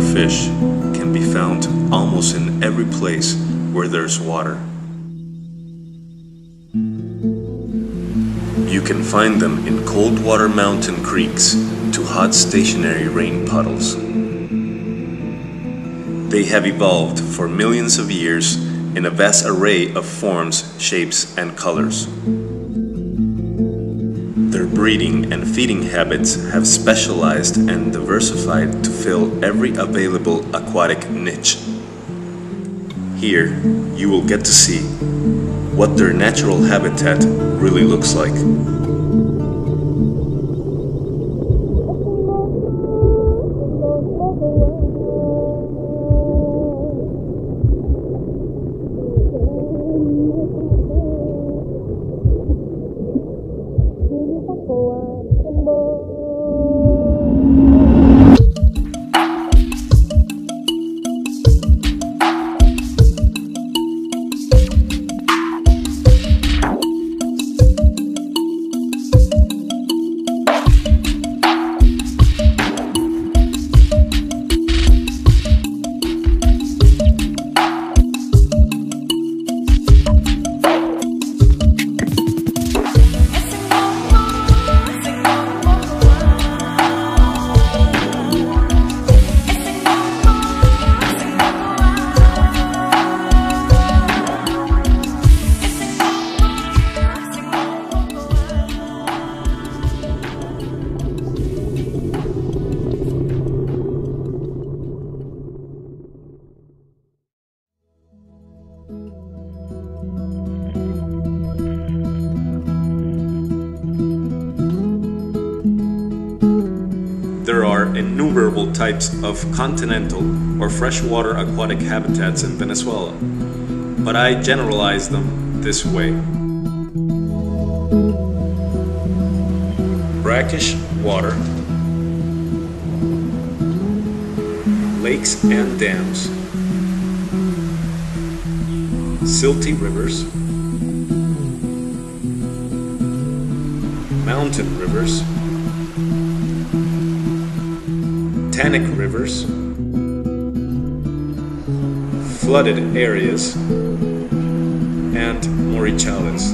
Fish can be found almost in every place where there's water. You can find them in cold water mountain creeks to hot stationary rain puddles. They have evolved for millions of years in a vast array of forms, shapes, and colors. Breeding and feeding habits have specialized and diversified to fill every available aquatic niche. Here, you will get to see what their natural habitat really looks like. Continental or freshwater aquatic habitats in Venezuela, but I generalize them this way. Brackish water, lakes and dams, silty rivers, mountain rivers, Tannic rivers, flooded areas, and morichales.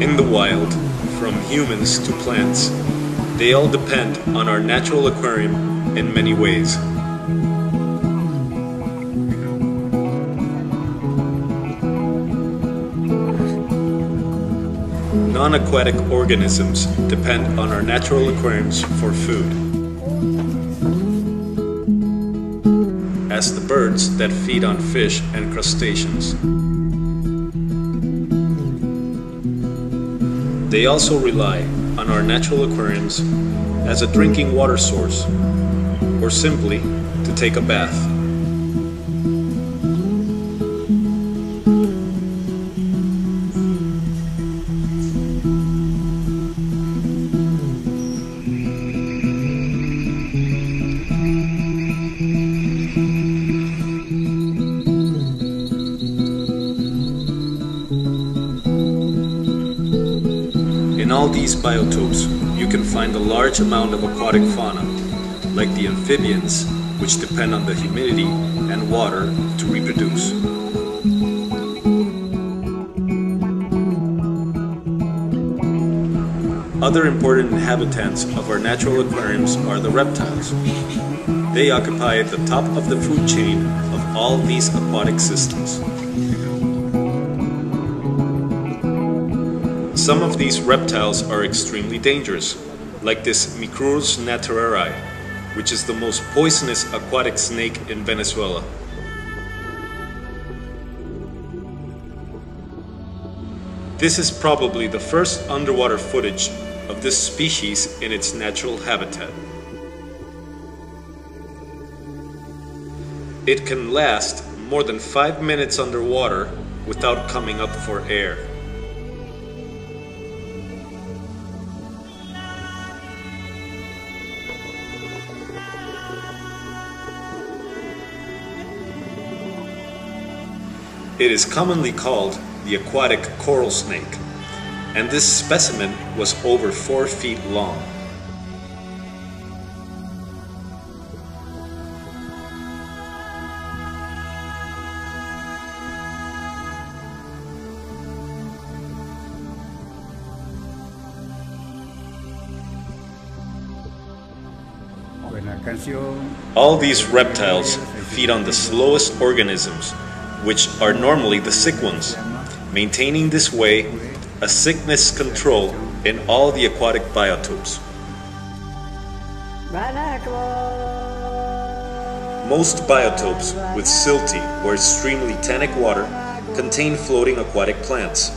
In the wild, from humans to plants, they all depend on our natural aquarium in many ways. Non-aquatic organisms depend on our natural aquariums for food. As the birds that feed on fish and crustaceans. They also rely on our natural aquariums as a drinking water source, or simply to take a bath. These biotopes, you can find a large amount of aquatic fauna, like the amphibians, which depend on the humidity and water to reproduce. Other important inhabitants of our natural aquariums are the reptiles. They occupy the top of the food chain of all these aquatic systems. Some of these reptiles are extremely dangerous, like this Micrurus nattereri, which is the most poisonous aquatic snake in Venezuela. This is probably the first underwater footage of this species in its natural habitat. It can last more than 5 minutes underwater without coming up for air. It is commonly called the aquatic coral snake, and this specimen was over 4 feet long. All these reptiles feed on the slowest organisms, which are normally the sick ones, maintaining this way a sickness control in all the aquatic biotopes. Most biotopes with silty or extremely tannic water contain floating aquatic plants.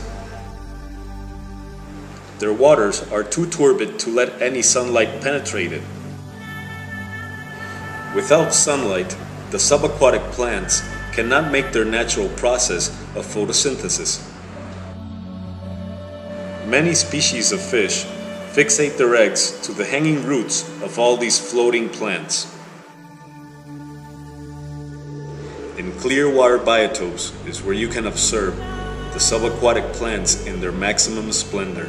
Their waters are too turbid to let any sunlight penetrate it. Without sunlight, the subaquatic plants cannot make their natural process of photosynthesis. Many species of fish fixate their eggs to the hanging roots of all these floating plants. In clear water biotopes is where you can observe the subaquatic plants in their maximum splendor.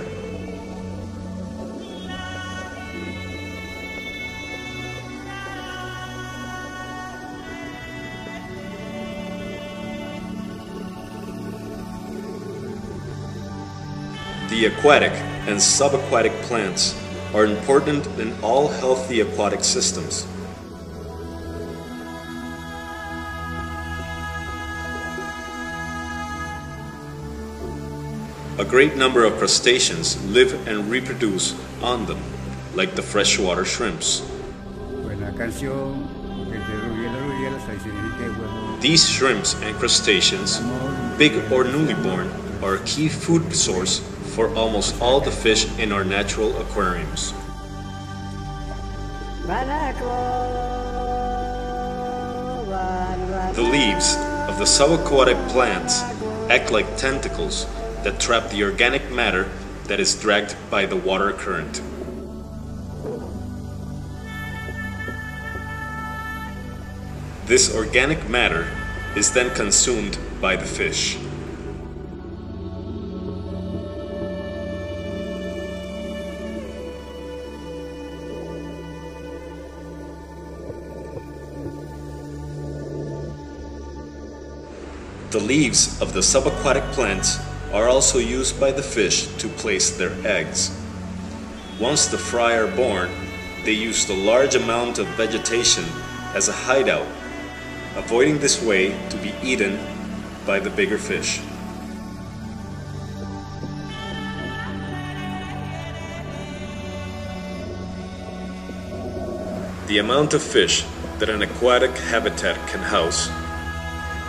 The aquatic and subaquatic plants are important in all healthy aquatic systems. A great number of crustaceans live and reproduce on them, like the freshwater shrimps. These shrimps and crustaceans, big or newly born, are a key food source for almost all the fish in our natural aquariums. The leaves of the subaquatic plants act like tentacles that trap the organic matter that is dragged by the water current. This organic matter is then consumed by the fish. Leaves of the subaquatic plants are also used by the fish to place their eggs. Once the fry are born, they use the large amount of vegetation as a hideout, avoiding this way to be eaten by the bigger fish. The amount of fish that an aquatic habitat can house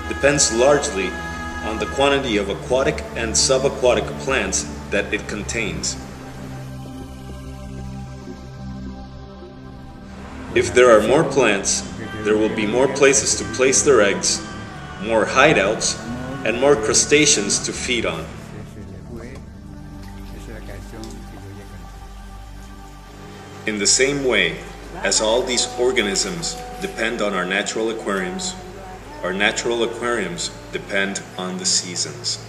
depends largely on the quantity of aquatic and subaquatic plants that it contains. If there are more plants, there will be more places to place their eggs, more hideouts, and more crustaceans to feed on. In the same way, as all these organisms depend on our natural aquariums, our natural aquariums depend on the seasons.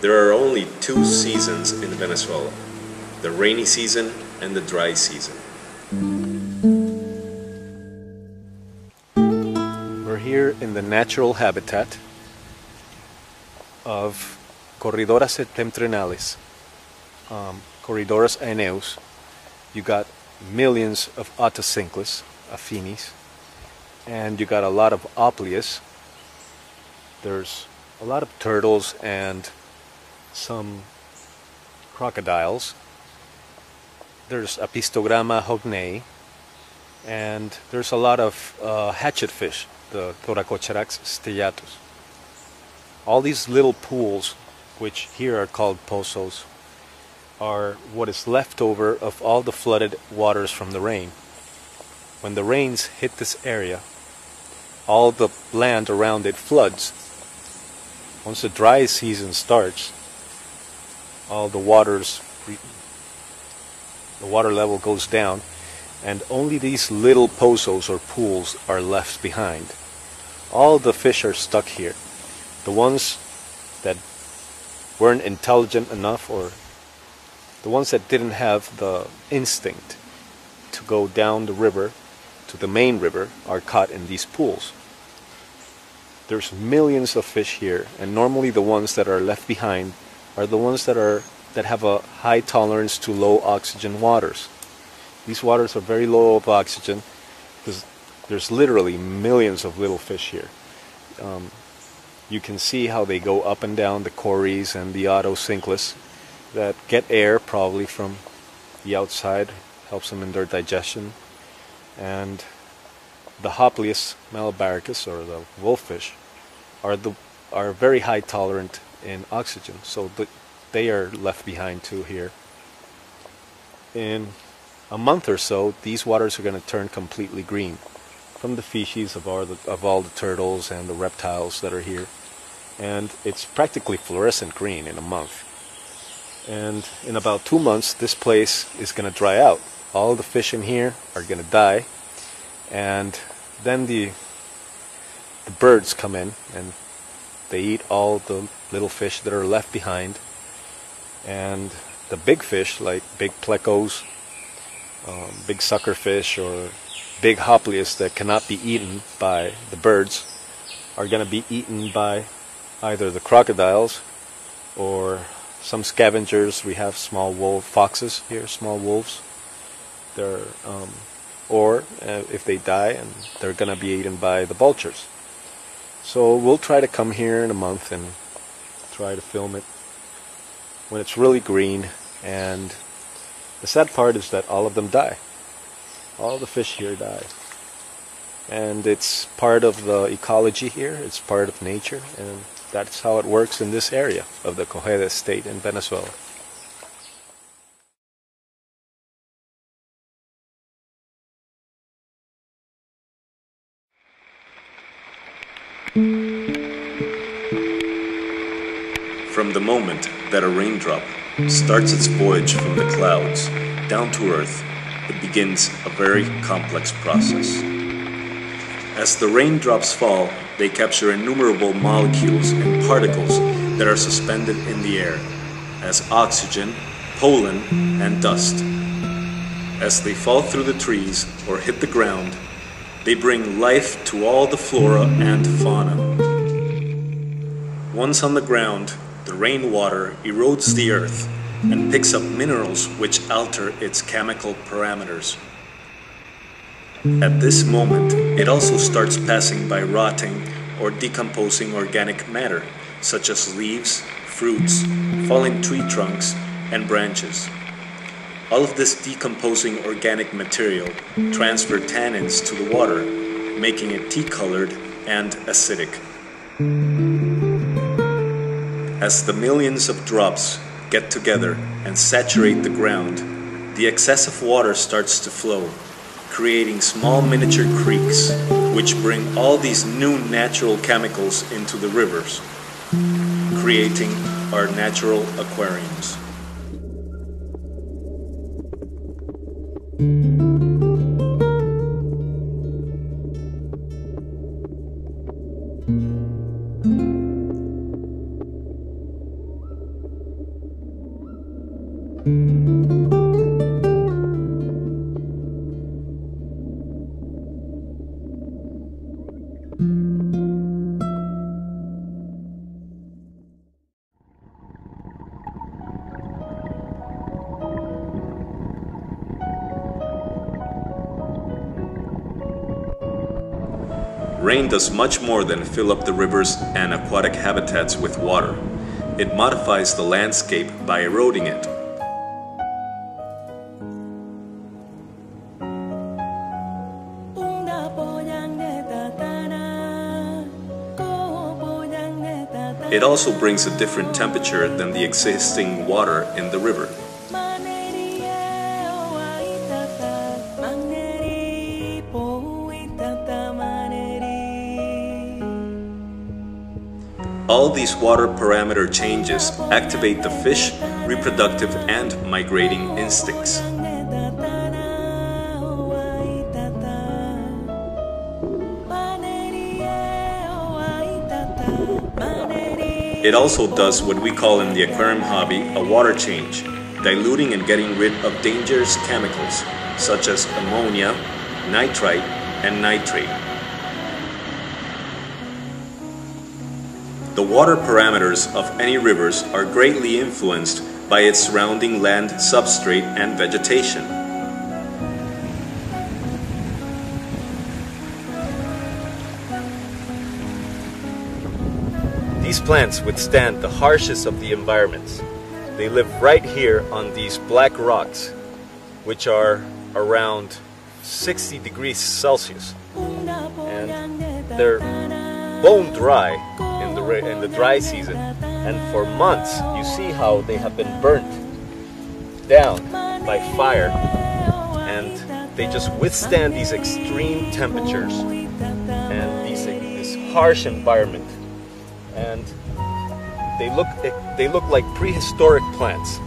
There are only two seasons in Venezuela the rainy season and the dry season. We're here in the natural habitat of Corydoras septentrionalis, um, Corydoras aeneus. You got millions of Otocinclus, affinis, and you got a lot of Hoplias. There's a lot of turtles and some crocodiles. There's Apistogramma hoignei, and there's a lot of uh, hatchet fish, the Thoracocharax stellatus. All these little pools, which here are called pozos, are what is left over of all the flooded waters from the rain. When the rains hit this area, all the land around it floods. Once the dry season starts, all the waters the water level goes down and only these little pozos or pools are left behind. All the fish are stuck here. The ones that weren't intelligent enough or the ones that didn't have the instinct to go down the river to the main river are caught in these pools. There's millions of fish here and normally the ones that are left behind are the ones that are that have a high tolerance to low oxygen waters. These waters are very low of oxygen because there's literally millions of little fish here. Um, you can see how they go up and down the cories and the otocinclus that get air probably from the outside, helps them in their digestion. And the Hoplias malabaricus or the wolffish are the are very high tolerant in oxygen, so the, they are left behind too here. In a month or so, these waters are going to turn completely green from the feces of all the, of all the turtles and the reptiles that are here. And it's practically fluorescent green in a month. And in about two months, this place is going to dry out. All the fish in here are going to die. And then the, the birds come in and they eat all the little fish that are left behind and the big fish like big plecos, um, big suckerfish, or big hoplias that cannot be eaten by the birds are going to be eaten by either the crocodiles or some scavengers. We have small wolf foxes here, small wolves. They're um, or uh, if they die, and they're going to be eaten by the vultures. So we'll try to come here in a month and try to film it when it's really green. And the sad part is that all of them die. All the fish here die. And it's part of the ecology here, it's part of nature, and that's how it works in this area of the Cojedes state in Venezuela. From the moment that a raindrop starts its voyage from the clouds down to earth, it begins a very complex process. As the raindrops fall, they capture innumerable molecules and particles that are suspended in the air, as oxygen, pollen, and dust. As they fall through the trees or hit the ground, they bring life to all the flora and fauna. Once on the ground, the rainwater erodes the earth and picks up minerals which alter its chemical parameters. At this moment, it also starts passing by rotting or decomposing organic matter, such as leaves, fruits, falling tree trunks, and branches. All of this decomposing organic material transfer tannins to the water, making it tea colored and acidic. As the millions of drops get together and saturate the ground, the excessive water starts to flow, creating small miniature creeks, which bring all these new natural chemicals into the rivers, creating our natural aquariums. Does much more than fill up the rivers and aquatic habitats with water. It modifies the landscape by eroding it. It also brings a different temperature than the existing water in the river. All these water parameter changes activate the fish reproductive and migrating instincts. It also does what we call in the aquarium hobby a water change, diluting and getting rid of dangerous chemicals such as ammonia, nitrite, and nitrate. The water parameters of any rivers are greatly influenced by its surrounding land substrate and vegetation. These plants withstand the harshest of the environments. They live right here on these black rocks, which are around 60 degrees Celsius. And they're bone dry in the, in the dry season. And for months, you see how they have been burnt down by fire. And they just withstand these extreme temperatures and these, this harsh environment and they look they look like prehistoric plants.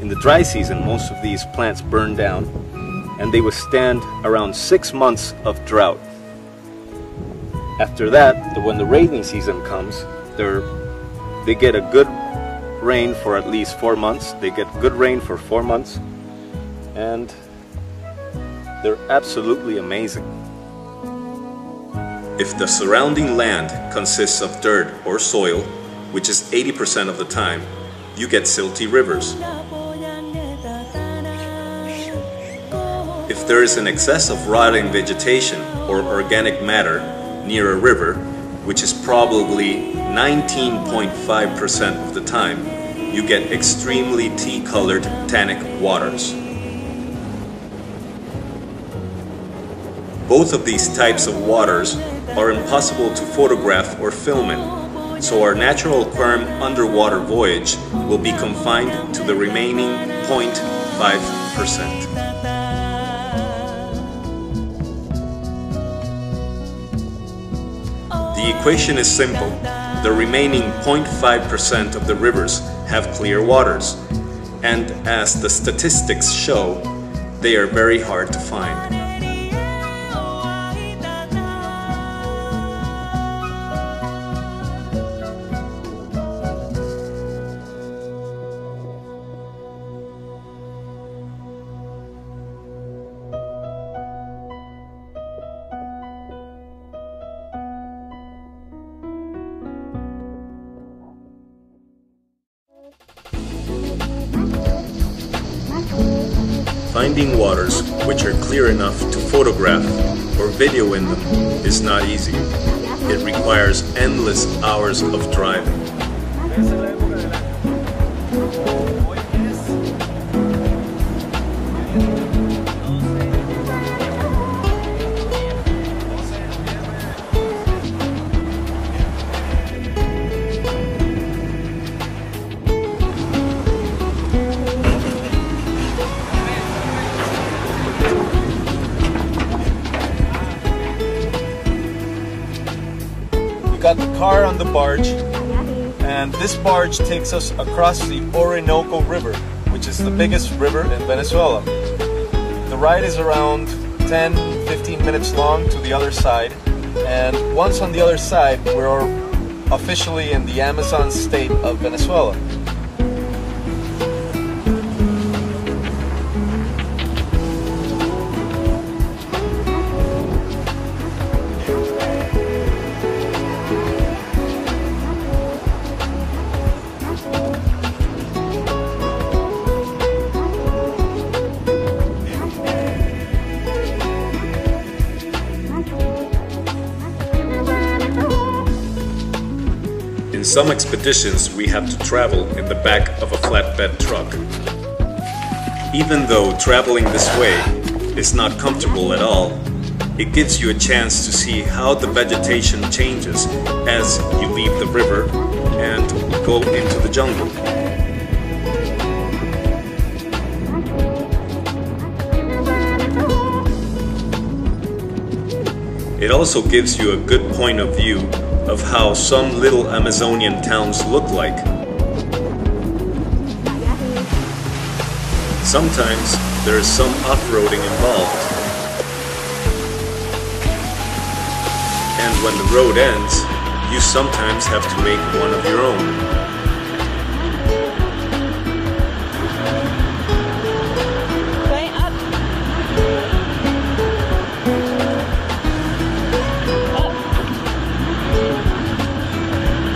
In the dry season, most of these plants burn down and they withstand around six months of drought. After that, when the rainy season comes, they're, they get a good rain for at least four months. They get good rain for four months and they're absolutely amazing. If the surrounding land consists of dirt or soil, which is 80% of the time, you get silty rivers. If there is an excess of rotting vegetation or organic matter near a river, which is probably 19.5% of the time, you get extremely tea-colored tannic waters. Both of these types of waters are impossible to photograph or film in, so our natural aquarium underwater voyage will be confined to the remaining 0.5%. The equation is simple. The remaining 0.5% of the rivers have clear waters, and as the statistics show, they are very hard to find. Finding waters which are clear enough to photograph or video in them is not easy. It requires endless hours of driving. Barge takes us across the Orinoco River, which is the biggest river in Venezuela. The ride is around 10 15 minutes long to the other side, and once on the other side, we're officially in the Amazon state of Venezuela. Some expeditions we have to travel in the back of a flatbed truck. Even though traveling this way is not comfortable at all, it gives you a chance to see how the vegetation changes as you leave the river and go into the jungle. It also gives you a good point of view of how some little Amazonian towns look like. Sometimes there is some off-roading involved. And when the road ends, you sometimes have to make one of your own.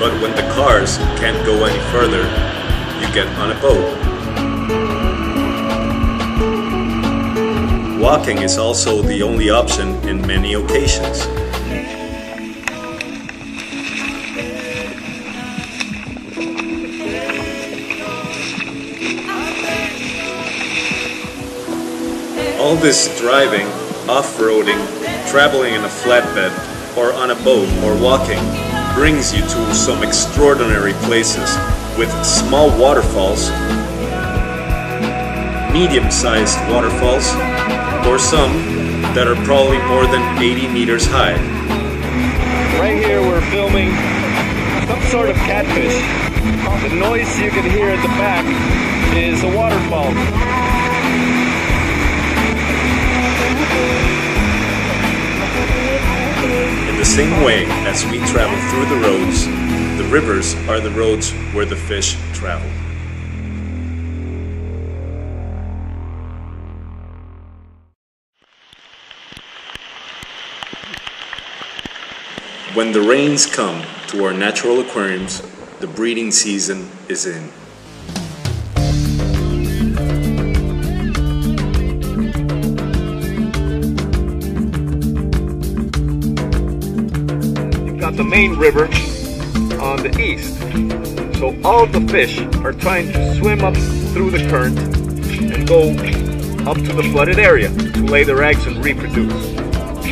But when the cars can't go any further, you get on a boat. Walking is also the only option in many occasions. All this driving, off-roading, traveling in a flatbed, or on a boat, or walking, brings you to some extraordinary places with small waterfalls, medium-sized waterfalls, or some that are probably more than 80 meters high. Right here we're filming some sort of catfish. The noise you can hear at the back is a waterfall. The same way as we travel through the roads, the rivers are the roads where the fish travel. When the rains come to our natural aquariums, the breeding season is in. The main river on the east. So all the fish are trying to swim up through the current and go up to the flooded area to lay their eggs and reproduce.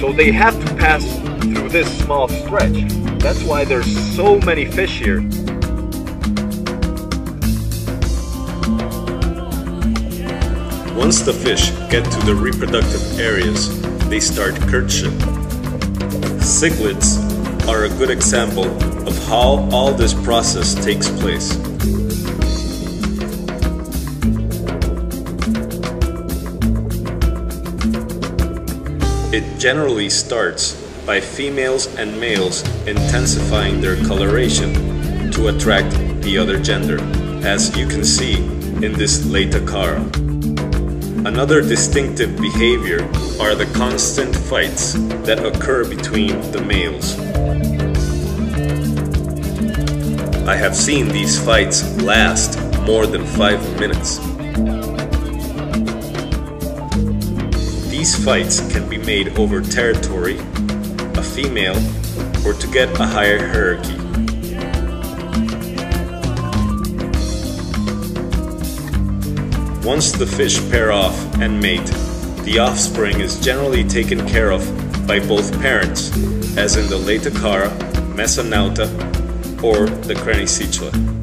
So they have to pass through this small stretch. That's why there's so many fish here. Once the fish get to the reproductive areas, they start courtship. Cichlids are a good example of how all this process takes place. It generally starts by females and males intensifying their coloration to attract the other gender, as you can see in this Laetacara. Another distinctive behavior are the constant fights that occur between the males. I have seen these fights last more than five minutes. These fights can be made over territory, a female, or to get a higher hierarchy. Once the fish pair off and mate, the offspring is generally taken care of by both parents, as in the Laetacara, Mesonauta, or the Crenicichla.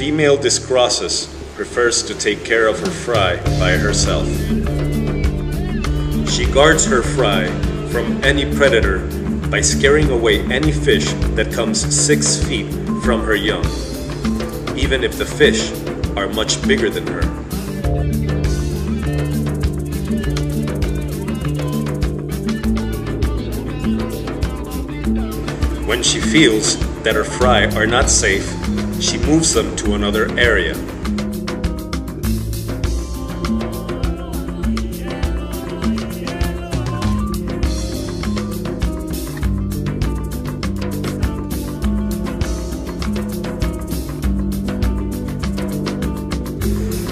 Female discrosses prefers to take care of her fry by herself. She guards her fry from any predator by scaring away any fish that comes six feet from her young, even if the fish are much bigger than her. When she feels that her fry are not safe, she moves them to another area.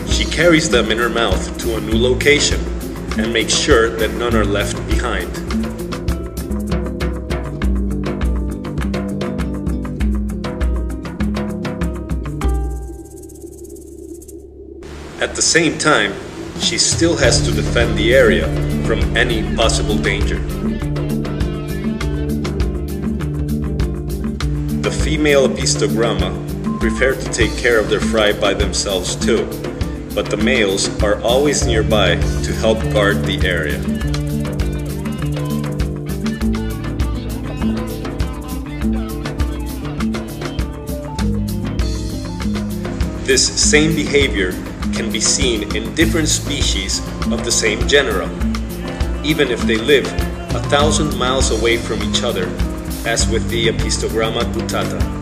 She carries them in her mouth to a new location and makes sure that none are left behind. The same time, she still has to defend the area from any possible danger. The female Apistogramma prefer to take care of their fry by themselves too, but the males are always nearby to help guard the area. This same behavior can be seen in different species of the same genera, even if they live a thousand miles away from each other, as with the Apistogramma guttata.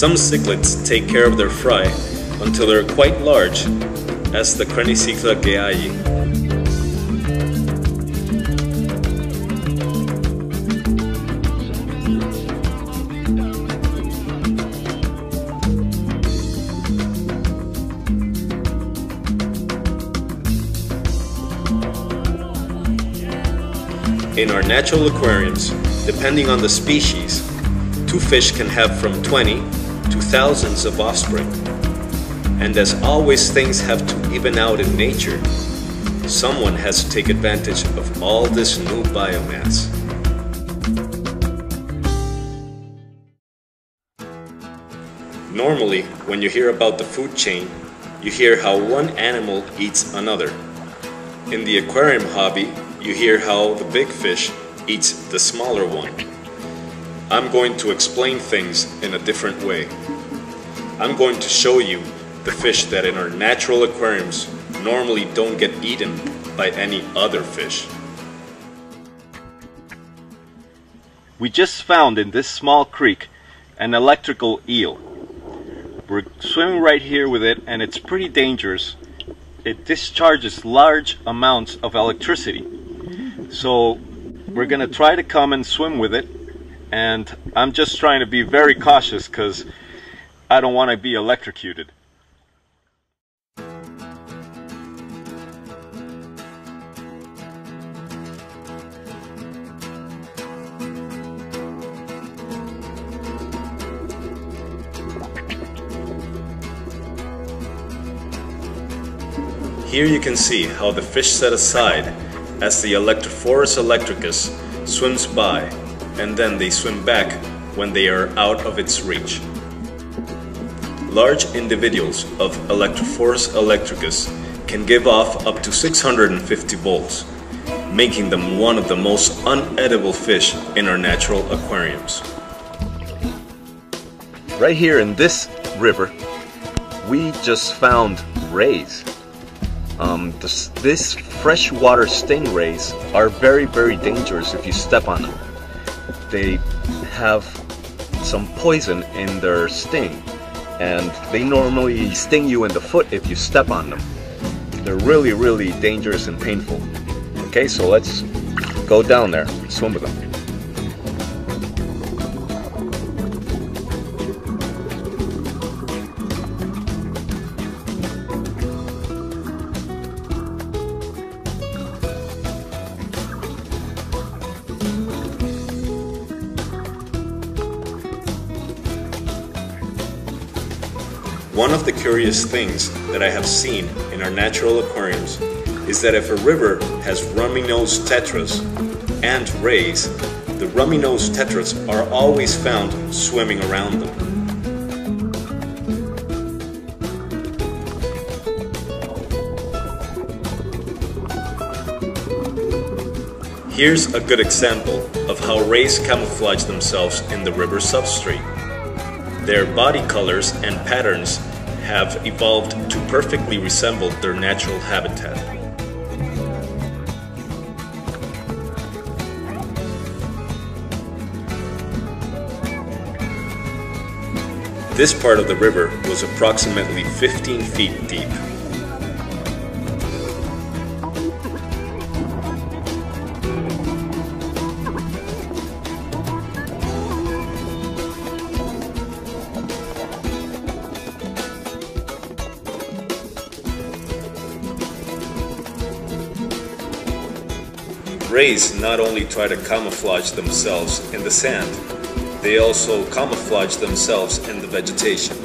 Some cichlids take care of their fry until they're quite large, as the Crenicichla geayi. In our natural aquariums, depending on the species, two fish can have from 20 to thousands of offspring. And as always things have to even out in nature, someone has to take advantage of all this new biomass. Normally, when you hear about the food chain, you hear how one animal eats another. In the aquarium hobby, you hear how the big fish eats the smaller one. I'm going to explain things in a different way. I'm going to show you the fish that in our natural aquariums normally don't get eaten by any other fish. We just found in this small creek an electrical eel. We're swimming right here with it and it's pretty dangerous. It discharges large amounts of electricity. So we're gonna try to come and swim with it and I'm just trying to be very cautious because I don't want to be electrocuted. Here you can see how the fish set aside as the Electrophorus electricus swims by and then they swim back when they are out of its reach. Large individuals of Electrophorus electricus can give off up to 650 volts, making them one of the most unedible fish in our natural aquariums. Right here in this river, we just found rays. Um, this, this freshwater stingrays are very, very dangerous if you step on them. They have some poison in their sting, and they normally sting you in the foot if you step on them. They're really, really dangerous and painful. Okay, so let's go down there, swim with them. Things that I have seen in our natural aquariums is that if a river has rummy-nosed tetras and rays, the rummy-nosed tetras are always found swimming around them. Here's a good example of how rays camouflage themselves in the river substrate. Their body colors and patterns have evolved to perfectly resemble their natural habitat. This part of the river was approximately 15 feet deep. Rays not only try to camouflage themselves in the sand, they also camouflage themselves in the vegetation.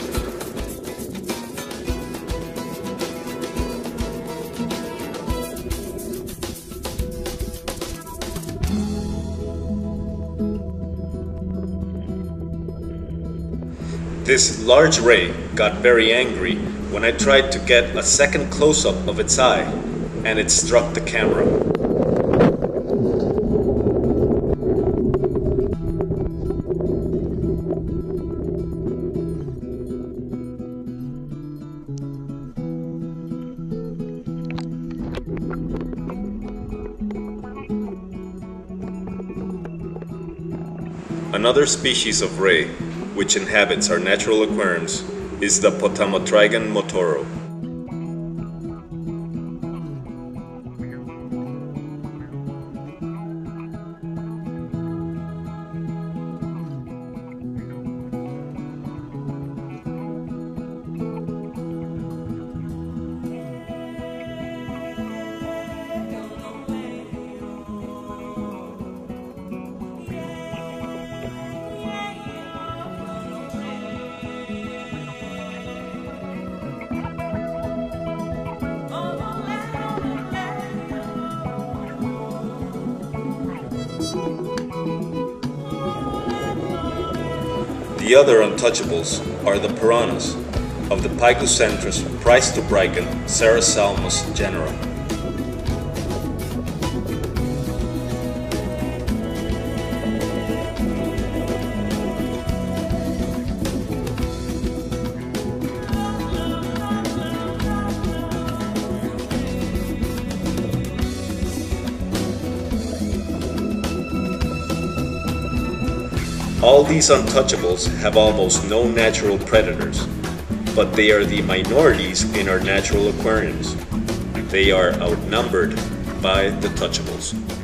This large ray got very angry when I tried to get a second close-up of its eye and it struck the camera. Species of ray which inhabits our natural aquariums is the Potamotrygon motoro. Untouchables are the piranhas of the Pygocentrus Pristobrycon Serrasalmus genera. These untouchables have almost no natural predators, but they are the minorities in our natural aquariums. They are outnumbered by the touchables.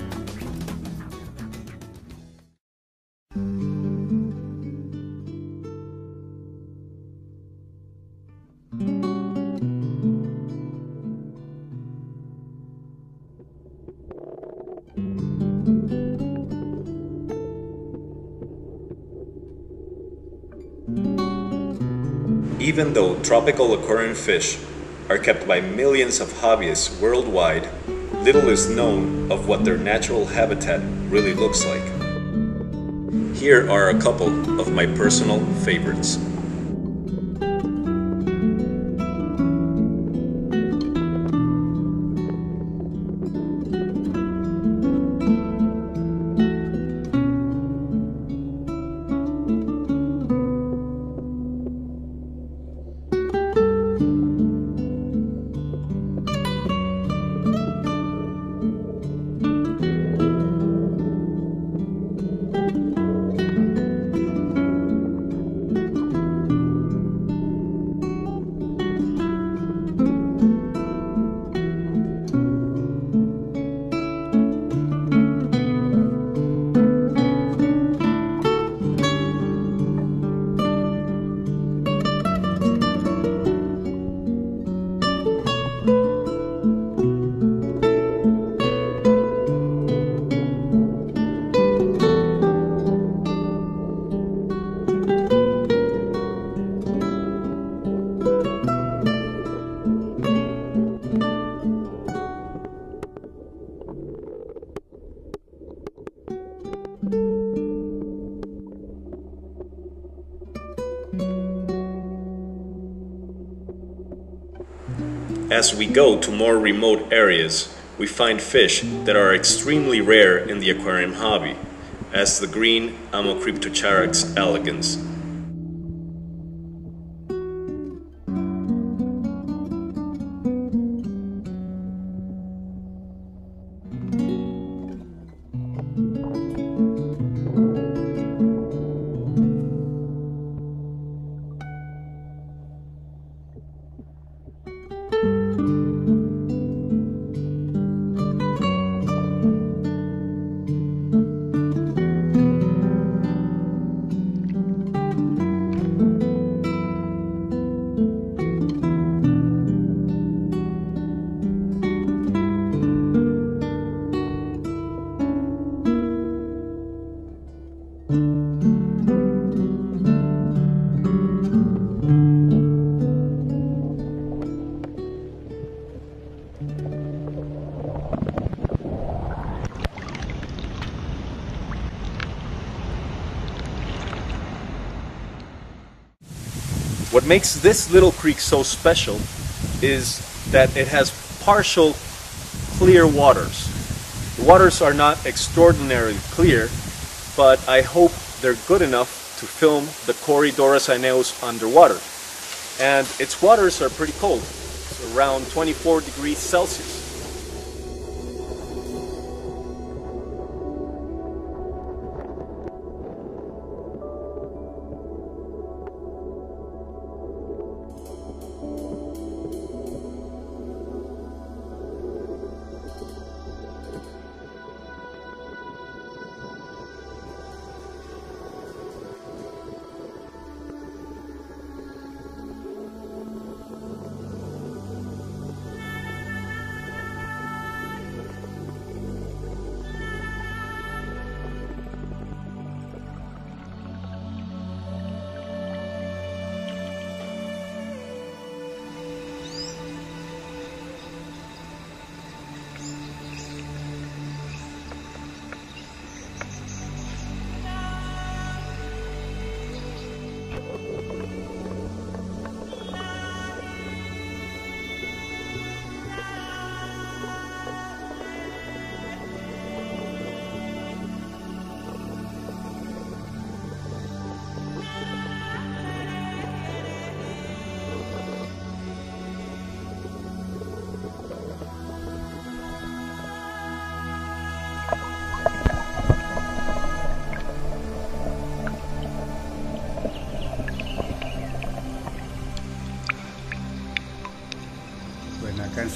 Even though tropical aquarium fish are kept by millions of hobbyists worldwide, little is known of what their natural habitat really looks like. Here are a couple of my personal favorites. As we go to more remote areas, we find fish that are extremely rare in the aquarium hobby, as the green Ammocryptocharax elegans. Makes this little creek so special is that it has partial clear waters. The waters are not extraordinarily clear, but I hope they're good enough to film the Corydoras Aeneus underwater. And its waters are pretty cold, it's around 24 degrees Celsius.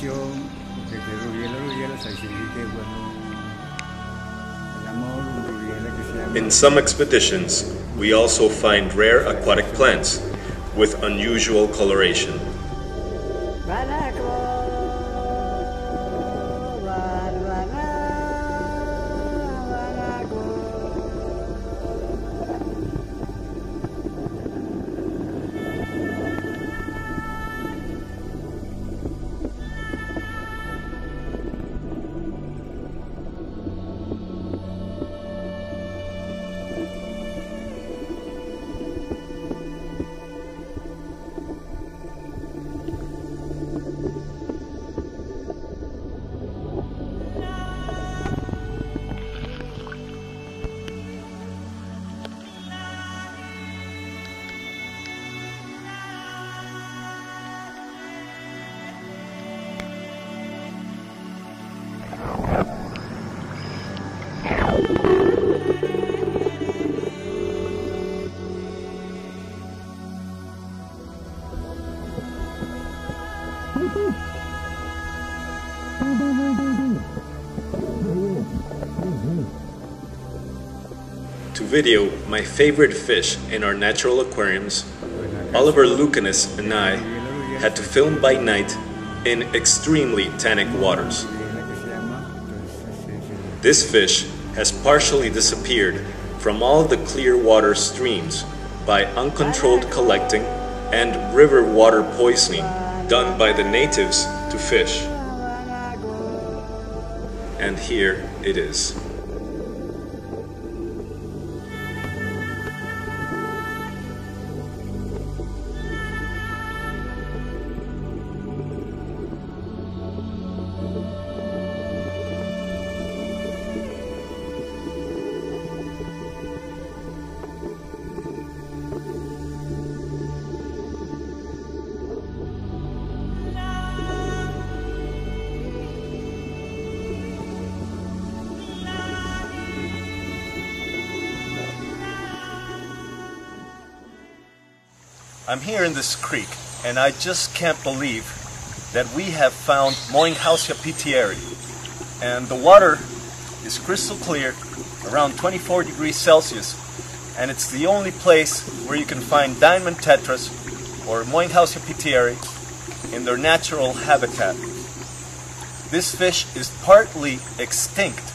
Rubiela Rubiela, se que. In some expeditions, we also find rare aquatic plants with unusual coloration. Video my favorite fish in our natural aquariums, Oliver Lucanis and I had to film by night in extremely tannic waters. This fish has partially disappeared from all the clear water streams by uncontrolled collecting and river water poisoning done by the natives to fish. And here it is. I'm here in this creek, and I just can't believe that we have found Moenkhausia pittieri. And the water is crystal clear, around 24 degrees Celsius, and it's the only place where you can find diamond tetras or Moenkhausia pittieri in their natural habitat. This fish is partly extinct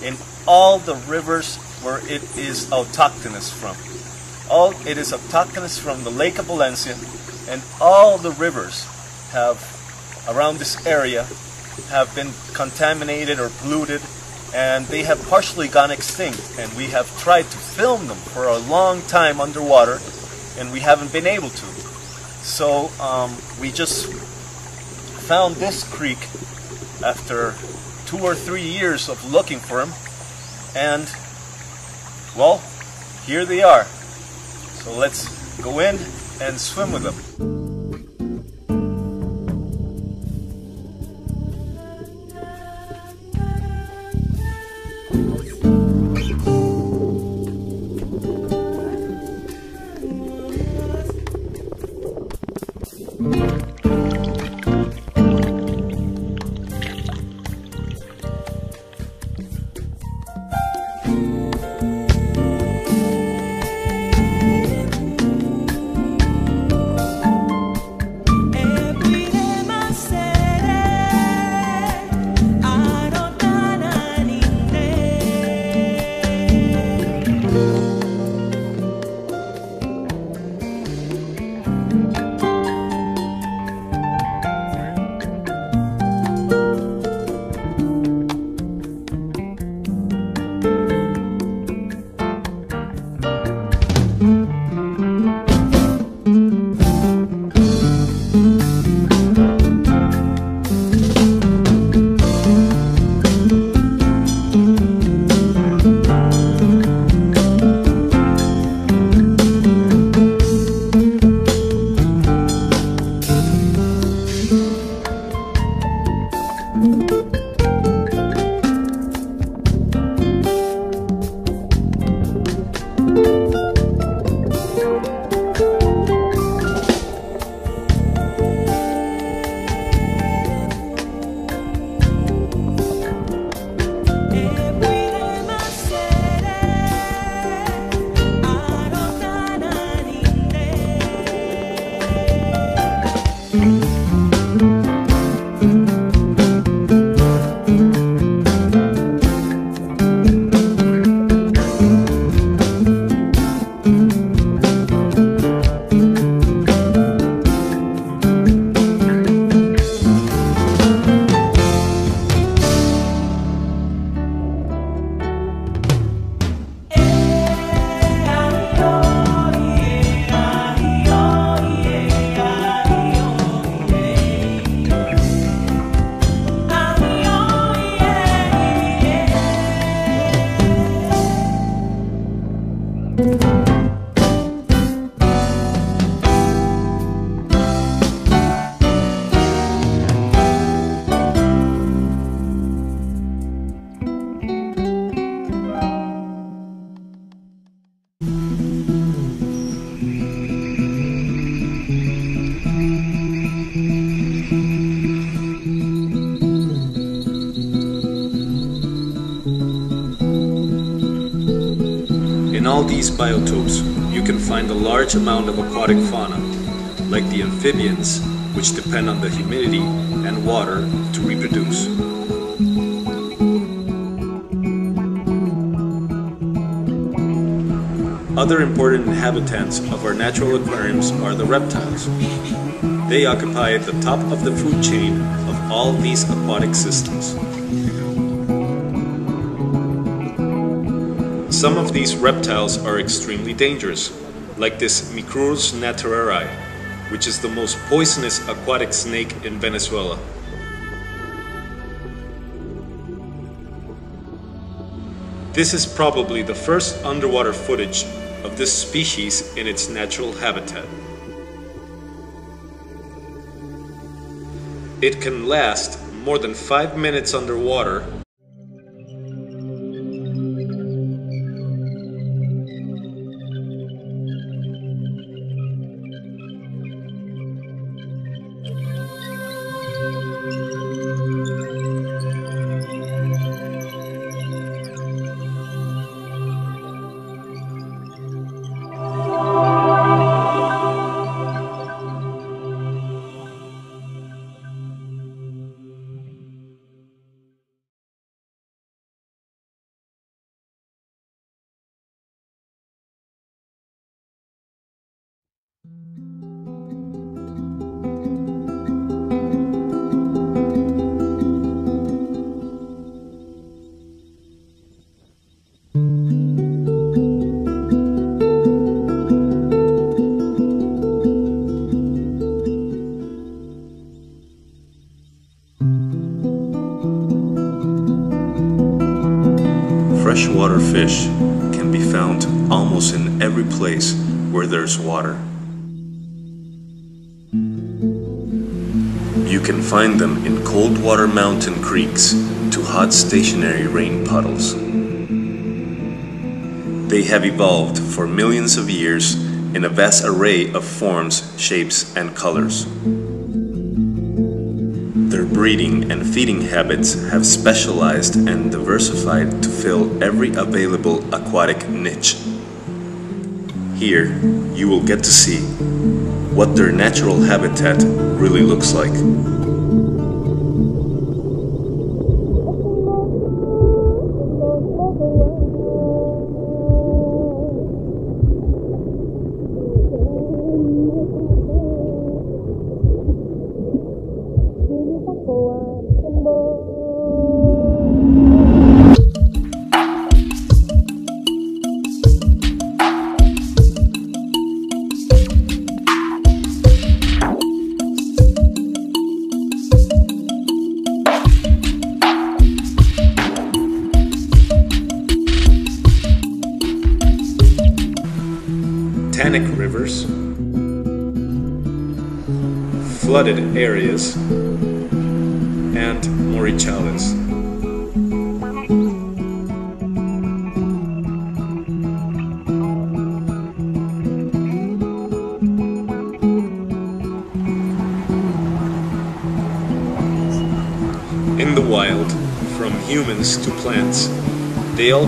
in all the rivers where it is autochthonous from. All it is autochthonous from the Lake of Valencia, and all the rivers have around this area have been contaminated or polluted, and they have partially gone extinct. And we have tried to film them for a long time underwater, and we haven't been able to. So um, we just found this creek after two or three years of looking for them, and well, here they are. So let's go in and swim with them. These biotopes, you can find a large amount of aquatic fauna, like the amphibians, which depend on the humidity and water to reproduce. Other important inhabitants of our natural aquariums are the reptiles. They occupy the top of the food chain of all these aquatic systems. Some of these reptiles are extremely dangerous, like this Micrurus nattereri, which is the most poisonous aquatic snake in Venezuela. This is probably the first underwater footage of this species in its natural habitat. It can last more than 5 minutes underwater fish can be found almost in every place where there's water. You can find them in cold water mountain creeks to hot stationary rain puddles. They have evolved for millions of years in a vast array of forms, shapes, and colors. Breeding and feeding habits have specialized and diversified to fill every available aquatic niche. Here, you will get to see what their natural habitat really looks like.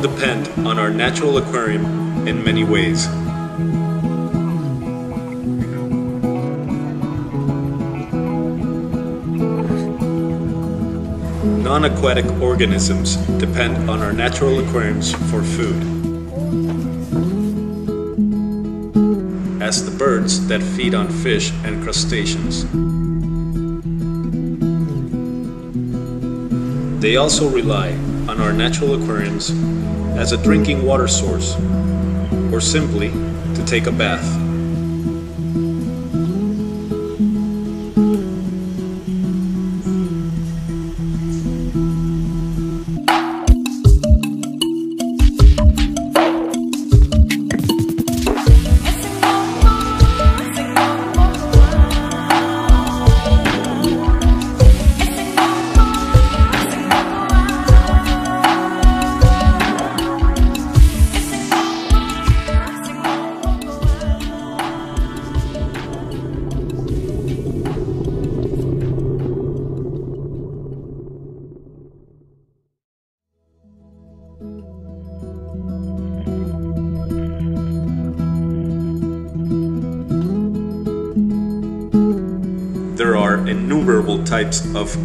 Depend on our natural aquarium in many ways. Non-aquatic organisms depend on our natural aquariums for food. As the birds that feed on fish and crustaceans. They also rely on our natural aquariums as a drinking water source or simply to take a bath.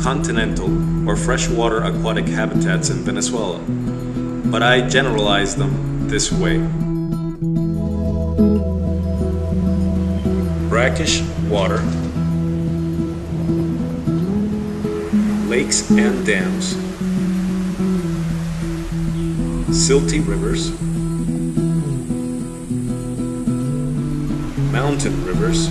Continental or freshwater aquatic habitats in Venezuela, but I generalize them this way. Brackish water, lakes and dams, silty rivers, mountain rivers,